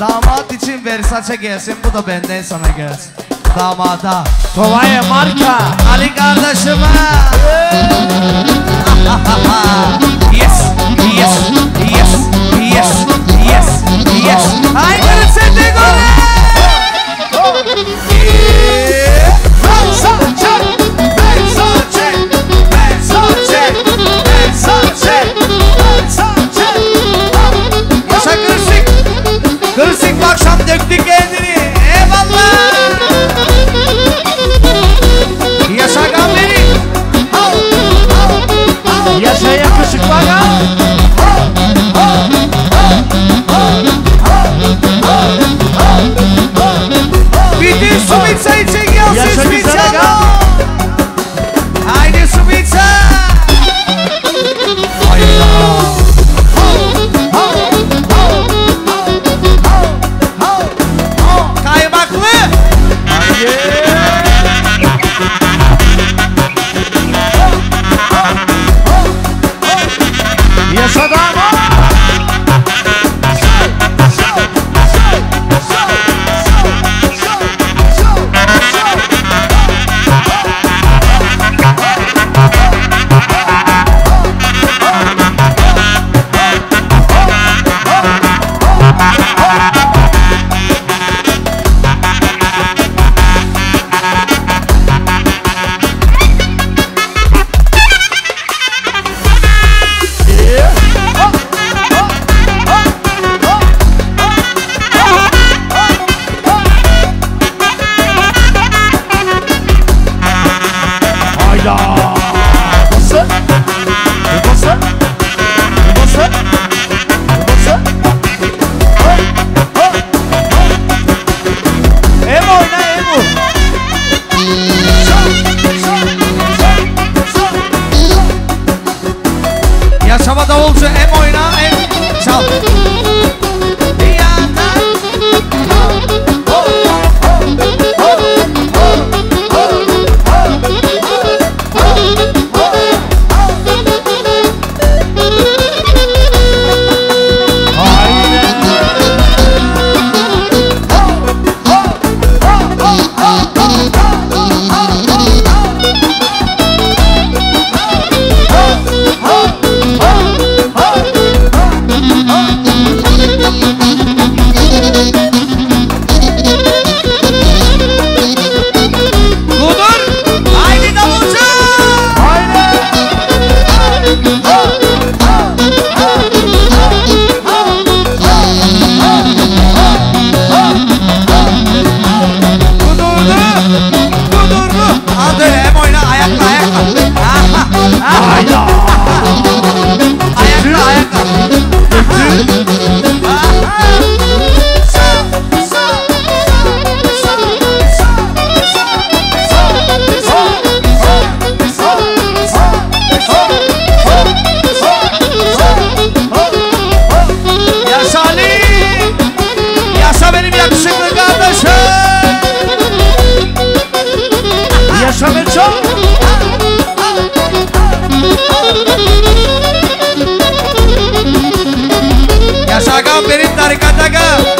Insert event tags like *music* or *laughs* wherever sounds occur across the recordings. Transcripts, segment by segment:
Damat için Versace gelsin bu da benden sana gelsin. Damada. Kovaya marka. Ali kardeşime. *laughs* Yes Yes Yes Yes Yes Yes. Haydi sen de Proszę, kłania! Come on. Colombia.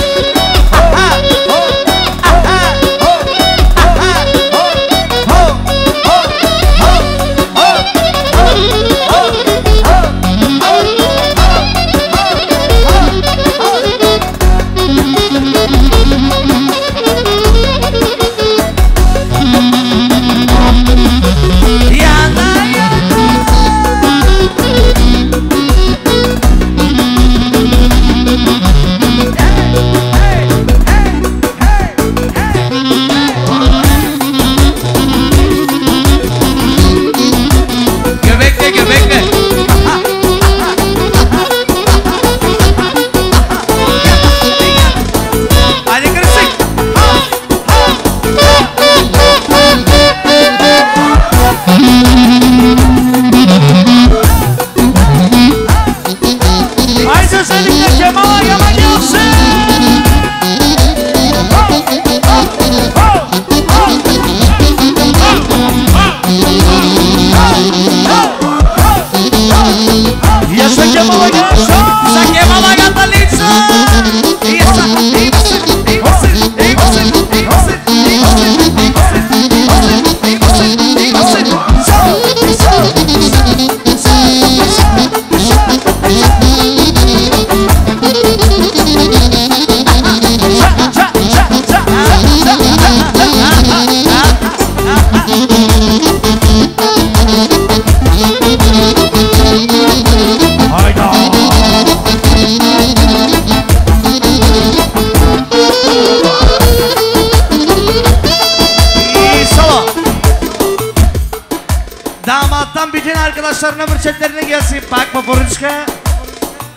sarana bercendernya Sipak Papurinska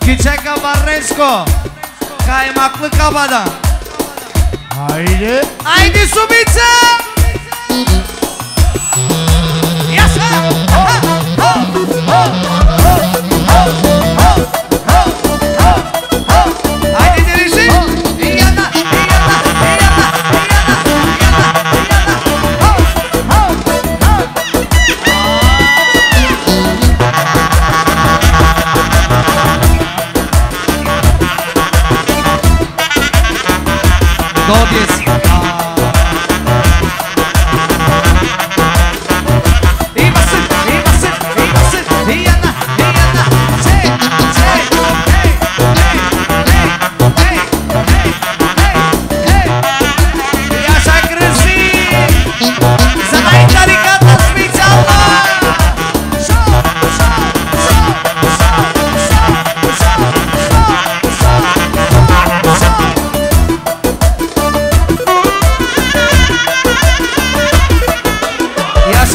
Kiceka Barnesko Kaya Maklı Kabada Haydi Haydi Sumitsa Yes sir Oh, oh, oh, oh. noches.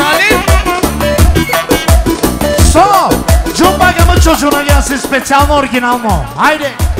Мали? Со, джумба гамо чужуна, специјално оригинално. Ајде!